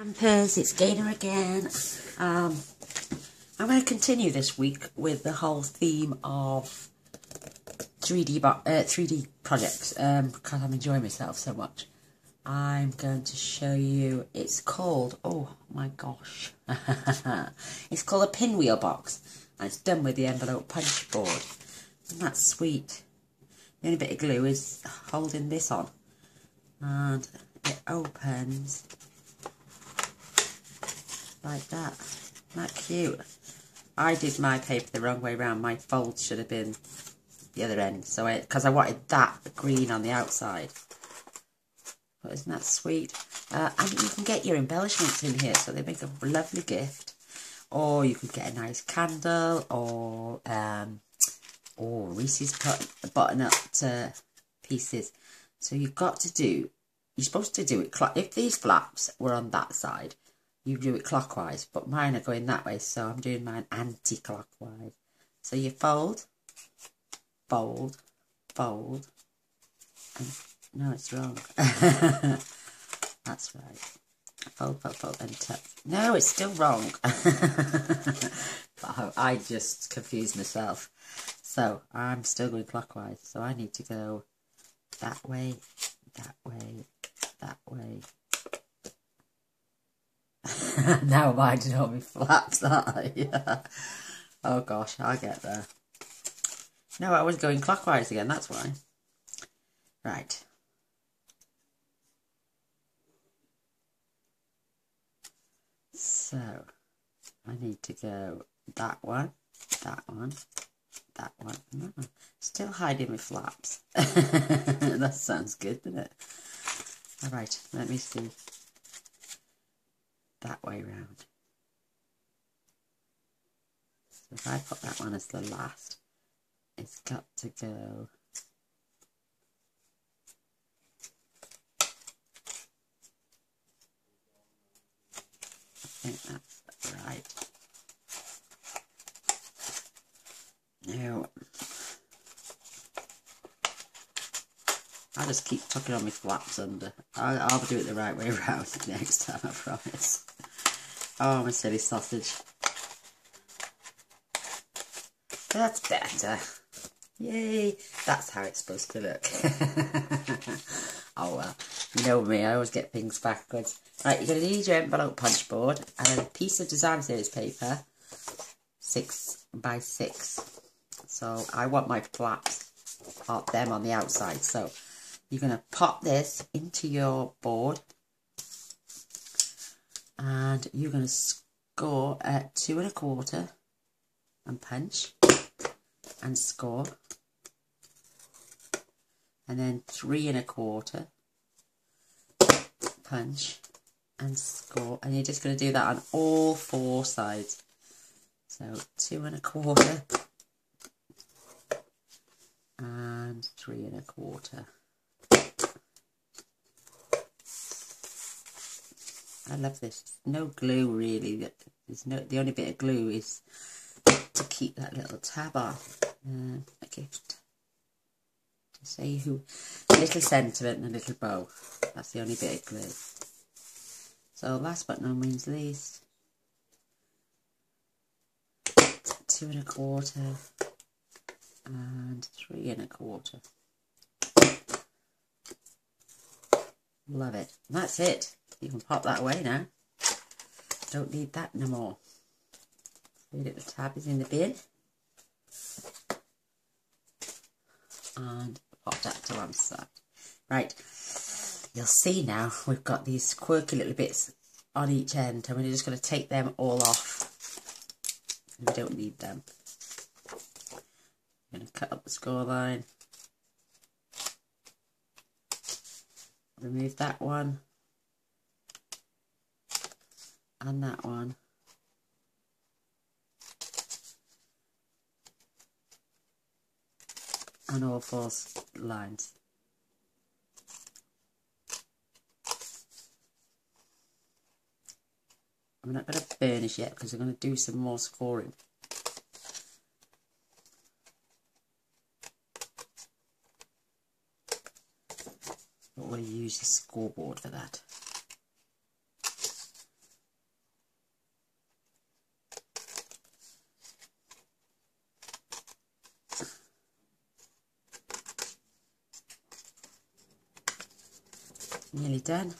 Campers, it's Gaynor again. Um, I'm going to continue this week with the whole theme of 3D uh, 3D projects um, because I'm enjoying myself so much. I'm going to show you. It's called. Oh my gosh! it's called a pinwheel box, and it's done with the envelope punch board. Isn't that sweet? The only bit of glue is holding this on, and it opens like that. Isn't that cute? I did my paper the wrong way round. My fold should have been the other end. So because I wanted that green on the outside. But isn't that sweet? Uh, and you can get your embellishments in here. So they make a lovely gift. Or you could get a nice candle. Or, um, or Reese's up to pieces. So you've got to do, you're supposed to do it, if these flaps were on that side, you do it clockwise, but mine are going that way, so I'm doing mine anti-clockwise. So you fold, fold, fold, and no, it's wrong. That's right. Fold, fold, fold, and tuck. No, it's still wrong. I just confused myself. So I'm still going clockwise, so I need to go that way, that way, that way, now minding all my flaps, aren't I? yeah. Oh gosh, I get there. No, I was going clockwise again, that's why. Right. So, I need to go that one, that one, that one. Oh, still hiding my flaps. that sounds good, doesn't it? Alright, let me see that way round. So if I put that one as the last, it's got to go I think that's right. Now, I'll just keep tucking on my flaps under. I'll, I'll do it the right way around next time, I promise. Oh, my silly sausage. That's better. Yay. That's how it's supposed to look. oh, well. You know me, I always get things backwards. Right, you're going to need your envelope punch board and a piece of design series paper. Six by six. So I want my flaps, pop them on the outside. So you're going to pop this into your board. And you're going to score at two and a quarter and punch and score. And then three and a quarter punch and score. And you're just going to do that on all four sides. So two and a quarter and three and a quarter I love this. No glue really. There's no. The only bit of glue is to keep that little tab off. Uh, a gift to say who. A little sentiment and a little bow. That's the only bit of glue. So last but no means least, two and a quarter and three and a quarter. Love it. And that's it. You can pop that away now. Don't need that no more. The little tab is in the bin. And pop that to one side. Right, you'll see now we've got these quirky little bits on each end and we're just going to take them all off. We don't need them. I'm going to cut up the score line. Remove that one and that one. And all four lines. I'm not going to burnish yet because I'm going to do some more scoring. But we'll use the scoreboard for that. Nearly done.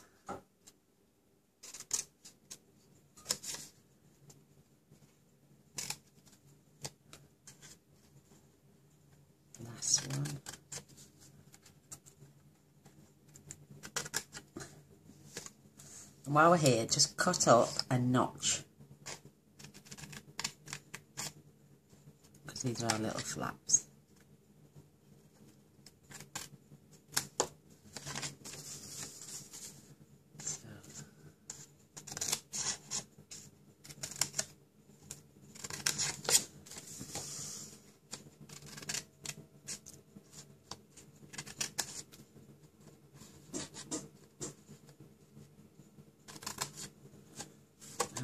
Last one. While we're here, just cut up a notch. Because these are our little flaps.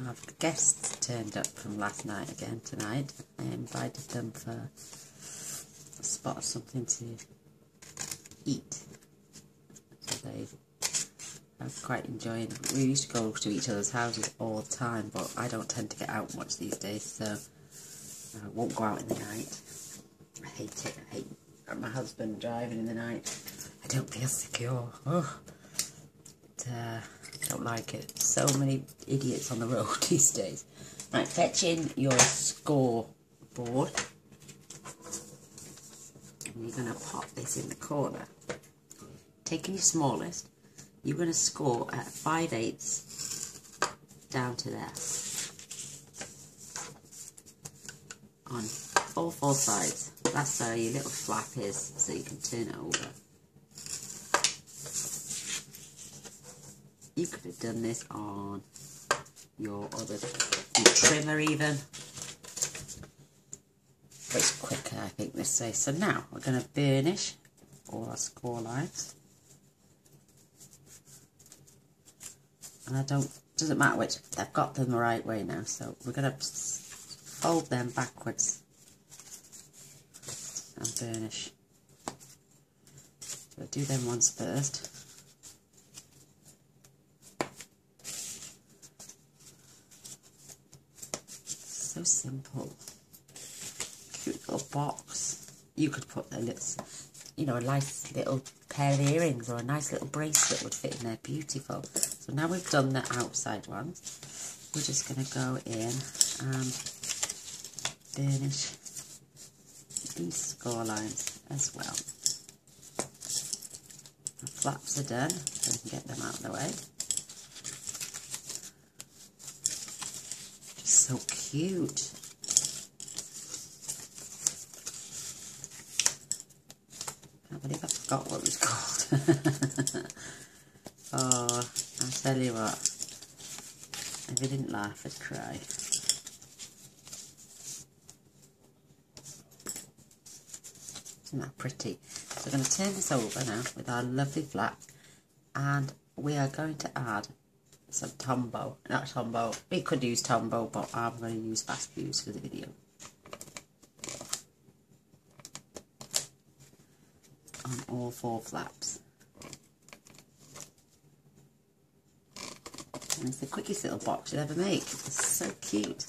Our guests turned up from last night again tonight. I invited them for a spot of something to eat. So they are quite enjoying We used to go to each other's houses all the time, but I don't tend to get out much these days, so I won't go out in the night. I hate it. I hate my husband driving in the night. I don't feel secure. Oh. But, uh, like it. So many idiots on the road these days. Right, fetch in your score board. And you're going to pop this in the corner. Taking your smallest, you're going to score at 5 eighths down to there. On all four sides. That's where your little flap is, so you can turn it over. You could have done this on your other your trimmer even. But it's quicker, I think, this way. So now we're going to burnish all our score lines. And I don't, doesn't matter which, I've got them the right way now. So we're going to fold them backwards and burnish. So do them once first. So simple. Cute little box. You could put a little, you know, a nice little pair of earrings or a nice little bracelet would fit in there. Beautiful. So now we've done the outside ones, we're just going to go in and burnish these score lines as well. The flaps are done, so we can get them out of the way. So cute. I believe I forgot what it was called. oh, I tell you what, if I didn't laugh, I'd cry. Isn't that pretty? So we're going to turn this over now with our lovely flap and we are going to add some Tombow. Not Tombow. We could use Tombow, but I'm going to use Fast Fuse for the video. On all four flaps. And it's the quickest little box you'll ever make. It's so cute.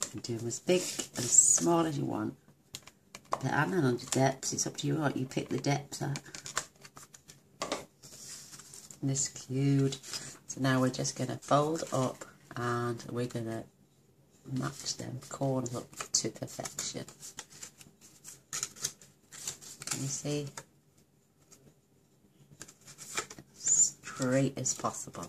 You can do them as big and as small as you want. The and on your depths, it's up to you what you pick the depths at this cute. So now we're just going to fold up and we're going to match them corners up to perfection. Can you see? Straight as possible.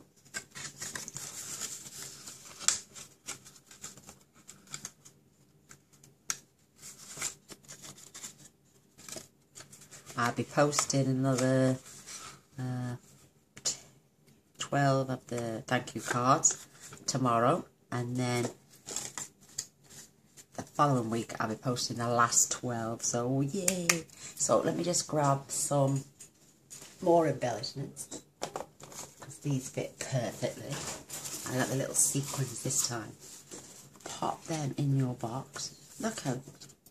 I'll be posting another uh, 12 of the thank you cards tomorrow and then the following week I'll be posting the last 12 so yay! So let me just grab some more embellishments because these fit perfectly. I got the little sequins this time. Pop them in your box. Look how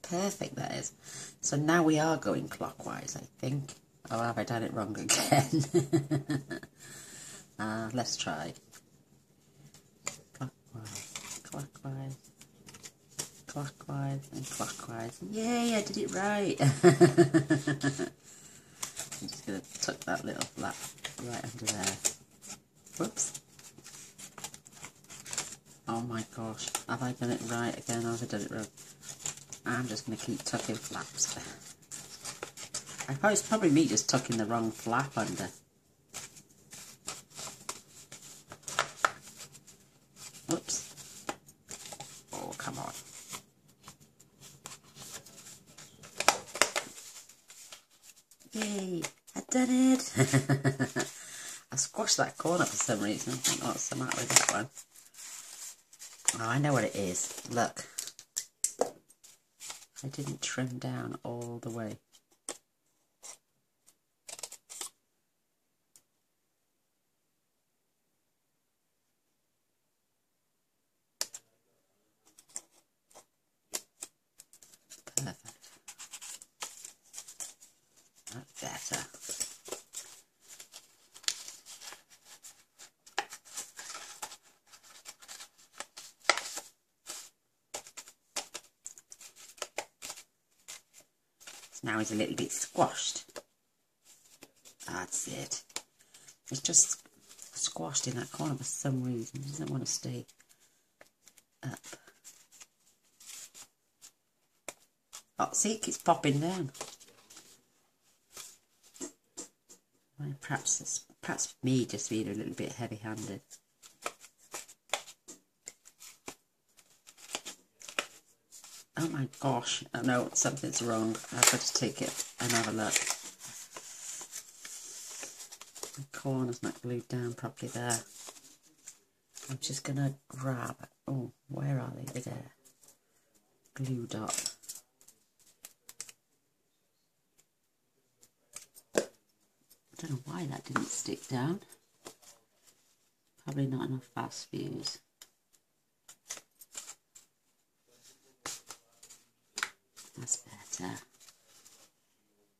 perfect that is. So now we are going clockwise I think. Oh have I done it wrong again Uh, let's try. Clockwise, clockwise, clockwise and clockwise. Yay, I did it right. I'm just going to tuck that little flap right under there. Whoops. Oh my gosh, have I done it right again? Have I done it wrong? I'm just going to keep tucking flaps. I thought it's probably me just tucking the wrong flap under. Oops. Oh, come on. Yay, I've done it. I squashed that corner for some reason. I don't what's the matter with that one. Oh, I know what it is. Look. I didn't trim down all the way. Now he's a little bit squashed. That's it. It's just squashed in that corner for some reason. He doesn't want to stay up. Oh, see, it keeps popping down. Perhaps it's perhaps me just being a little bit heavy-handed. Oh my gosh, I know something's wrong. I've got to take it and have a look. The corner's not glued down properly there. I'm just going to grab, oh, where are they? They're there. Glue dot. I don't know why that didn't stick down. Probably not enough fast fuse. That's better.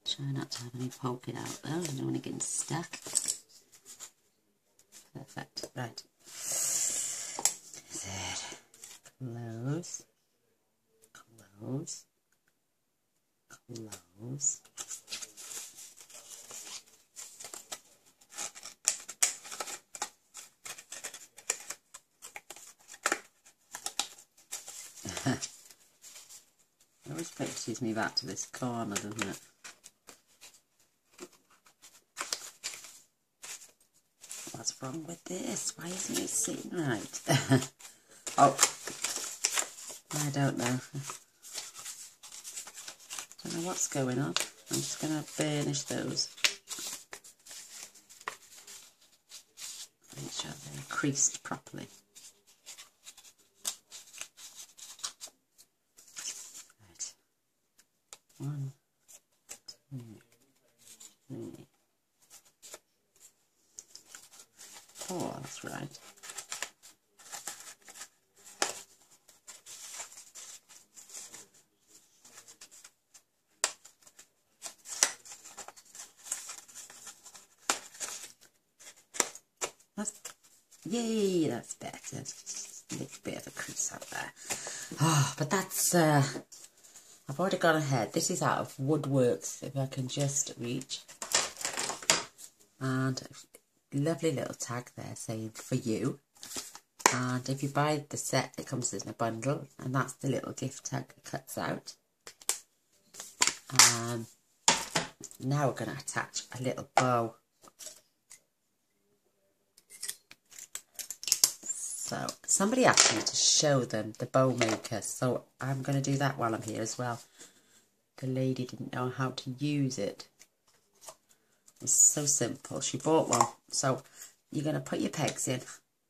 Try not to have any poking out though, I don't want to get stuck. Perfect. Right. There. Close. Close. Close. Always me back to this corner, doesn't it? What's wrong with this? Why isn't it sitting right? oh, I don't know. Don't know what's going on. I'm just going to burnish those. Make sure they're creased properly. One, two, three, four, that's right. That's, yay, that's better. Just a little bit of a crease out there. Oh, but that's uh, I've already gone ahead. This is out of Wood Words, if I can just reach. And lovely little tag there saying for you. And if you buy the set, it comes in a bundle. And that's the little gift tag that cuts out. Um, now we're going to attach a little bow. So somebody asked me to show them the bow maker, so I'm going to do that while I'm here as well. The lady didn't know how to use it. It's so simple. She bought one. So you're going to put your pegs in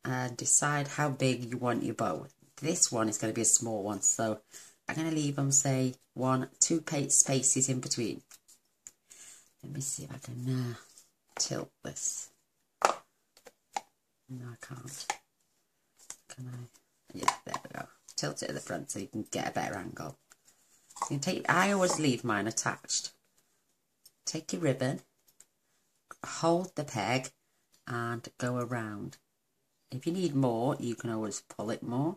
and decide how big you want your bow. This one is going to be a small one, so I'm going to leave them, say, one, two spaces in between. Let me see if I can uh, tilt this. No, I can't. Can I? Yeah, there we go. Tilt it at the front so you can get a better angle. You take. I always leave mine attached. Take your ribbon, hold the peg, and go around. If you need more, you can always pull it more.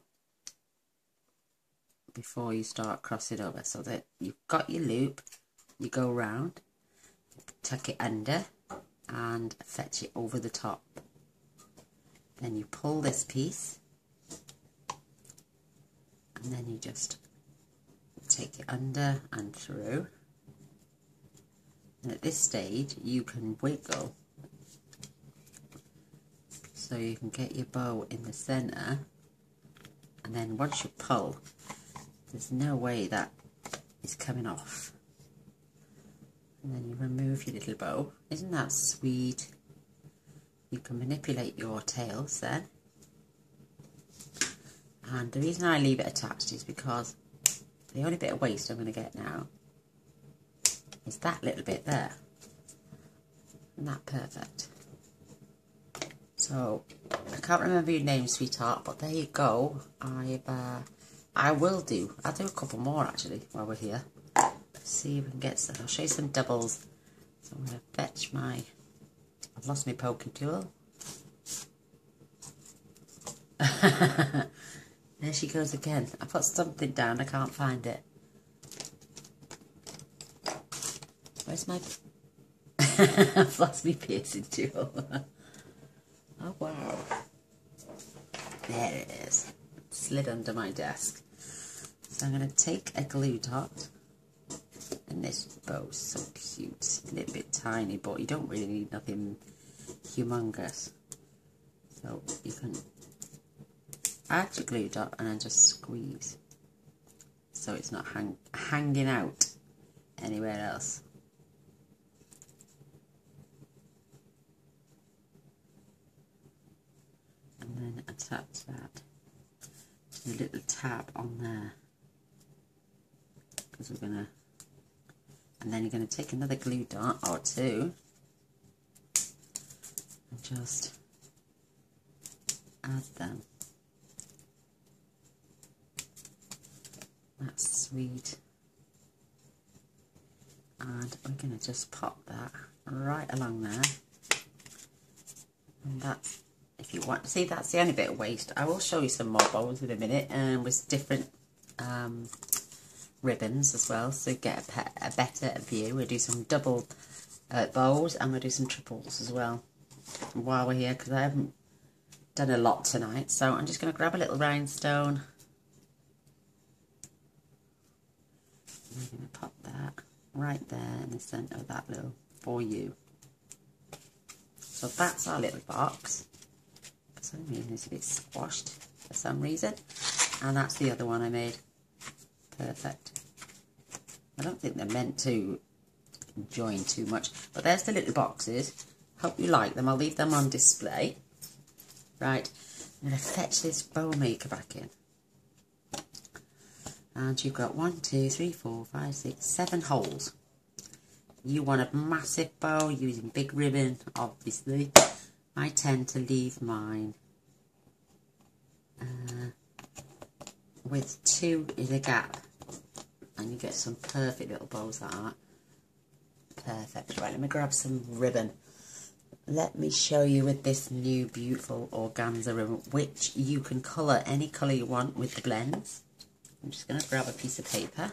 before you start crossing it over so that you've got your loop you go round tuck it under and fetch it over the top then you pull this piece and then you just take it under and through. And at this stage you can wiggle. So you can get your bow in the center. And then once you pull there's no way that is coming off. And then you remove your little bow. Isn't that sweet? You can manipulate your tails then and the reason I leave it attached is because the only bit of waste I'm going to get now is that little bit there. Isn't that perfect? So, I can't remember your name, sweetheart, but there you go. I've, uh, I will do, I'll do a couple more actually while we're here. See if we can get some, I'll show you some doubles. So I'm going to fetch my, I've lost my poking tool. There she goes again. I put something down, I can't find it. Where's my... I've lost my piercing tool. oh, wow. There it is. Slid under my desk. So I'm going to take a glue dot. And this bow's so cute. A little bit tiny, but you don't really need nothing humongous. So you can add your glue dot and then just squeeze so it's not hang hanging out anywhere else. And then attach that to the little tab on there because we're gonna and then you're to take another glue dot or two and just add them That's sweet. And we're going to just pop that right along there. And that's, if you want, to see that's the only bit of waste. I will show you some more bowls in a minute and um, with different um, ribbons as well so get a, a better view. We'll do some double uh, bowls and we'll do some triples as well while we're here because I haven't done a lot tonight. So I'm just going to grab a little rhinestone I'm going to pop that right there in the centre of that little for you. So that's our little box. For some reason it's a bit squashed for some reason. And that's the other one I made. Perfect. I don't think they're meant to join too much. But there's the little boxes. Hope you like them. I'll leave them on display. Right. I'm going to fetch this bow maker back in and you've got one, two, three, four, five, six, seven holes. You want a massive bow using big ribbon, obviously. I tend to leave mine uh, with two in a gap and you get some perfect little bows like that. Perfect. Right, let me grab some ribbon. Let me show you with this new beautiful organza ribbon, which you can colour any colour you want with the blends. I'm just going to grab a piece of paper.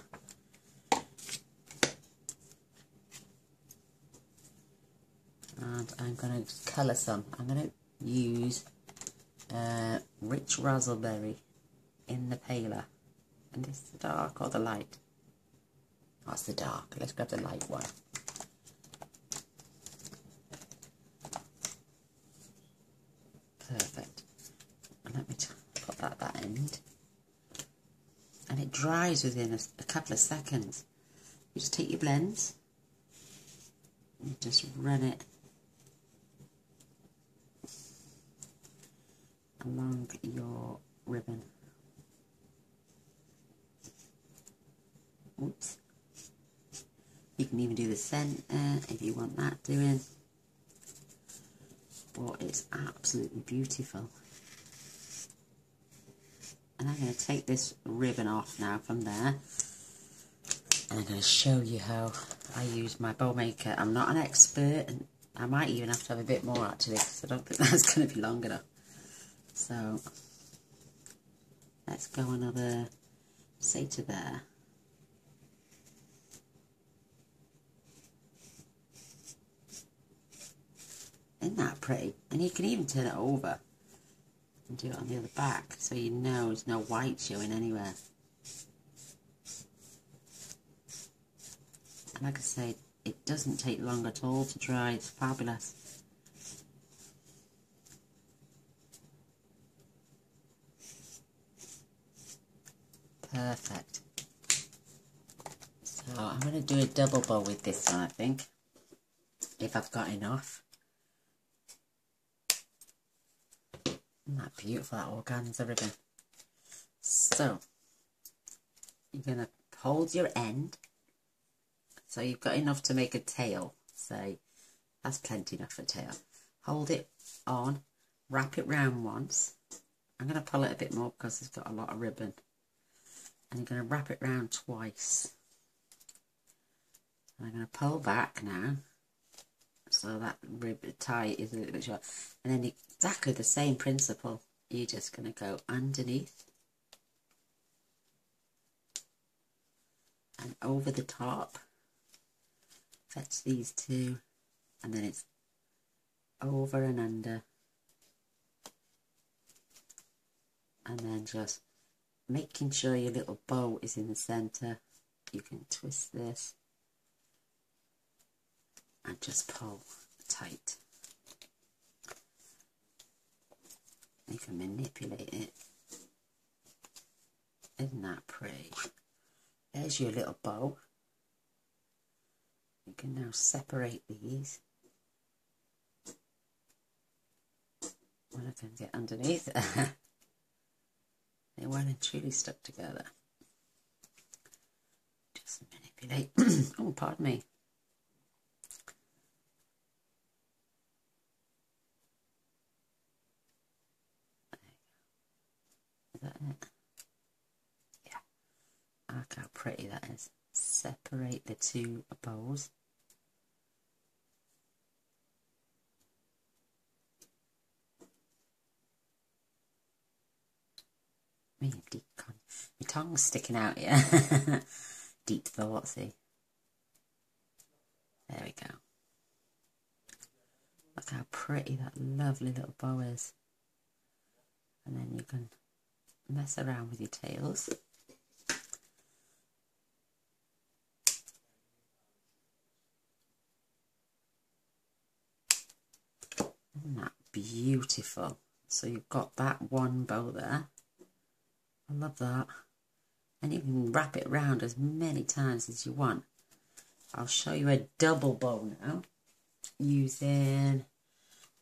And I'm going to colour some. I'm going to use uh, Rich Razzleberry in the paler. And this the dark or the light? That's oh, the dark. Let's grab the light one. Perfect. And let me put that that end and it dries within a, a couple of seconds. You just take your blends and just run it along your ribbon. Oops. You can even do the centre if you want that doing. But it's absolutely beautiful. And I'm going to take this ribbon off now from there. And I'm going to show you how I use my bow maker. I'm not an expert and I might even have to have a bit more actually because I don't think that's going to be long enough. So let's go another say to there. Isn't that pretty? And you can even turn it over and do it on the other back so you know there's no white showing anywhere. And like I say, it doesn't take long at all to dry. It's fabulous. Perfect. So I'm going to do a double bow with this one, I think, if I've got enough. Isn't that beautiful, that organza ribbon? So, you're going to hold your end. So you've got enough to make a tail, say. That's plenty enough for a tail. Hold it on, wrap it round once. I'm going to pull it a bit more because it's got a lot of ribbon. And you're going to wrap it round twice. I'm going to pull back now so that rib tie is a little bit short. And then exactly the same principle. You're just going to go underneath and over the top. Fetch these two and then it's over and under. And then just making sure your little bow is in the centre. You can twist this and just pull tight. You can manipulate it. Isn't that pretty? There's your little bow. You can now separate these. When I can get underneath, they and truly stuck together. Just manipulate. oh, pardon me. That it? Yeah. Look how pretty that is. Separate the two bows. Me, deep con my tongue's sticking out here. deep thought, see. There we go. Look how pretty that lovely little bow is. And then you can mess around with your tails. Isn't that beautiful? So you've got that one bow there. I love that. And you can wrap it around as many times as you want. I'll show you a double bow now using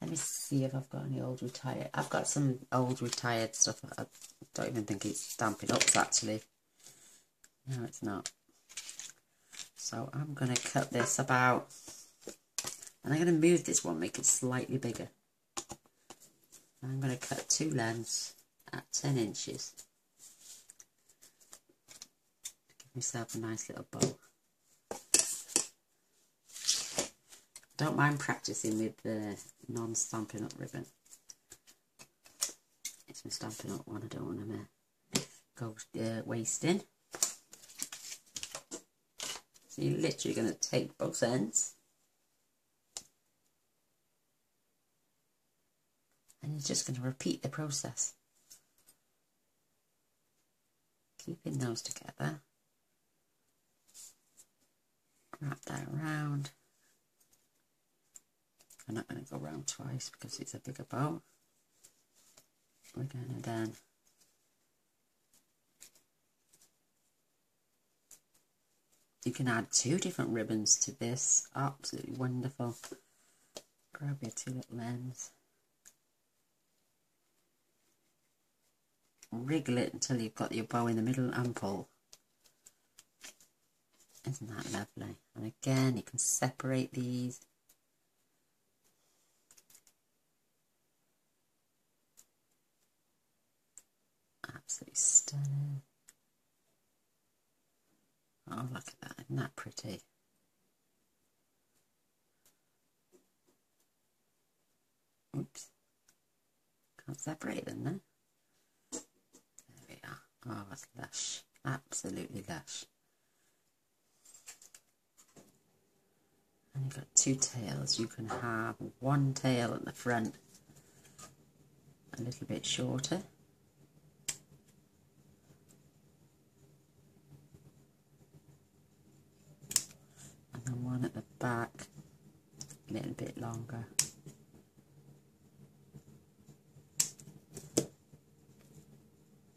let me see if I've got any old retired. I've got some old retired stuff. I don't even think it's Stampin' Ups actually. No, it's not. So I'm going to cut this about, and I'm going to move this one, make it slightly bigger. I'm going to cut two lengths at 10 inches. Give myself a nice little bow. Don't mind practicing with the non Stampin' Up ribbon. It's my Stampin' Up one, I don't want to go uh, wasting. So you're literally going to take both ends. And you're just going to repeat the process. Keeping those together. Wrap that around. I'm not going to go round twice because it's a bigger bow. We're going to then you can add two different ribbons to this. Absolutely wonderful. Grab your two little ends. Wriggle it until you've got your bow in the middle and pull. Isn't that lovely? And again, you can separate these. Absolutely stunning. Oh, look at that. Isn't that pretty? Oops. Can't separate them then. There we are. Oh, that's lush. Absolutely lush. And you've got two tails. You can have one tail at the front, a little bit shorter. And then one at the back, a bit longer.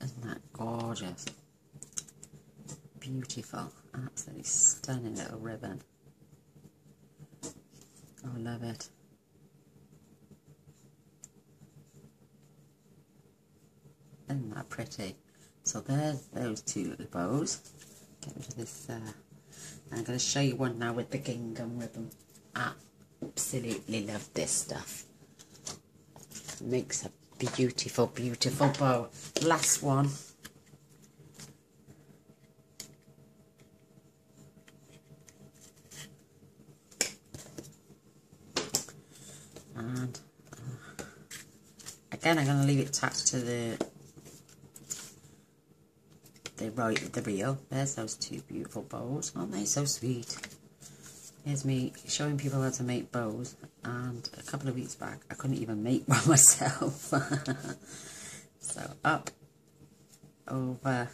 Isn't that gorgeous? Beautiful, absolutely stunning little ribbon. I love it. Isn't that pretty? So there's those two little bows. Get rid of this uh, I'm going to show you one now with the gingham ribbon. Absolutely love this stuff. Makes a beautiful, beautiful bow. Last one. And uh, again, I'm going to leave it attached to the the right the reel. There's those two beautiful bows. Aren't they so sweet? Here's me showing people how to make bows. And a couple of weeks back, I couldn't even make one myself. so up, over,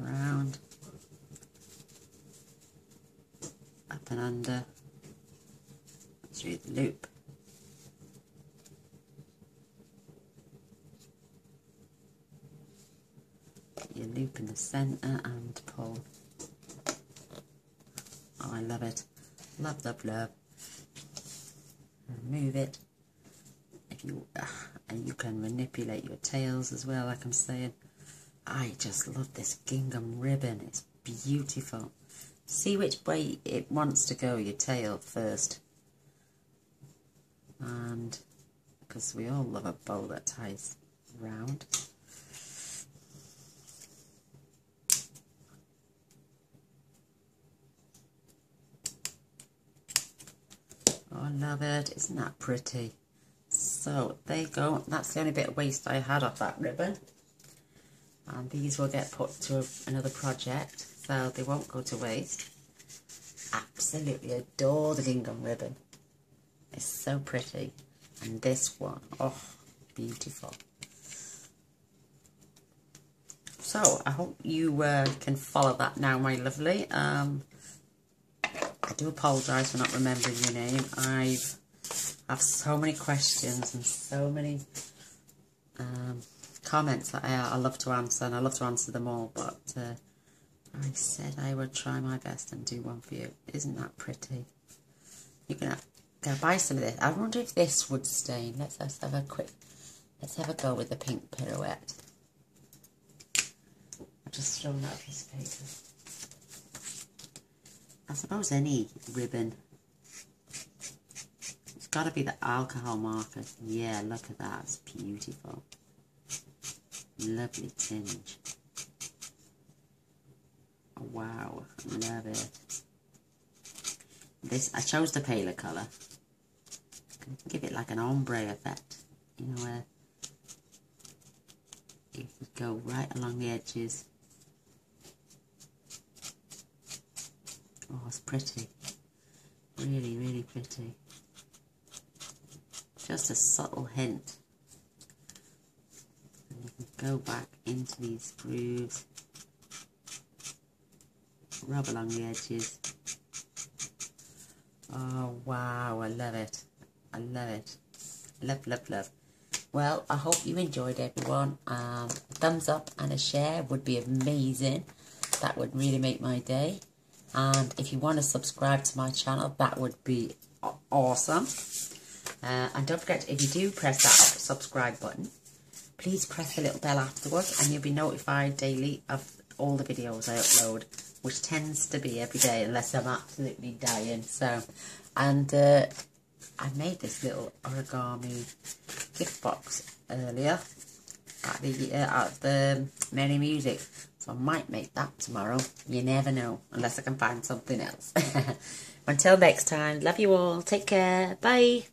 around, up and under, through the loop. your loop in the centre and pull. Oh, I love it. Love, love, love. Remove it. If you uh, and you can manipulate your tails as well, like I'm saying. I just love this gingham ribbon. It's beautiful. See which way it wants to go, your tail first. And because we all love a bow that ties round. Oh, I love it. Isn't that pretty? So, there you go. That's the only bit of waste I had off that ribbon. And these will get put to another project, so they won't go to waste. Absolutely adore the gingham ribbon. It's so pretty. And this one, oh, beautiful. So, I hope you uh, can follow that now, my lovely. Um, I do apologise for not remembering your name. I've have so many questions and so many um, comments that I, I love to answer, and I love to answer them all, but uh, I said I would try my best and do one for you. Isn't that pretty? You're going can go buy some of this. I wonder if this would stain. Let's, let's have a quick, let's have a go with the pink pirouette. I've just thrown that piece of paper. I suppose any ribbon. It's got to be the alcohol marker. Yeah, look at that. It's beautiful. Lovely tinge. Oh, wow, love it. This I chose the paler colour. Give it like an ombre effect. You know where you go right along the edges Oh, it's pretty. Really, really pretty. Just a subtle hint. And you can go back into these grooves. Rub along the edges. Oh, wow, I love it. I love it. Love, love, love. Well, I hope you enjoyed everyone. Um, thumbs up and a share would be amazing. That would really make my day. And if you want to subscribe to my channel, that would be awesome. Uh, and don't forget, if you do press that subscribe button, please press the little bell afterwards and you'll be notified daily of all the videos I upload, which tends to be every day unless I'm absolutely dying. So, and uh, I made this little origami gift box earlier at the, uh, at the Merry Music. So I might make that tomorrow. You never know, unless I can find something else. Until next time, love you all. Take care. Bye.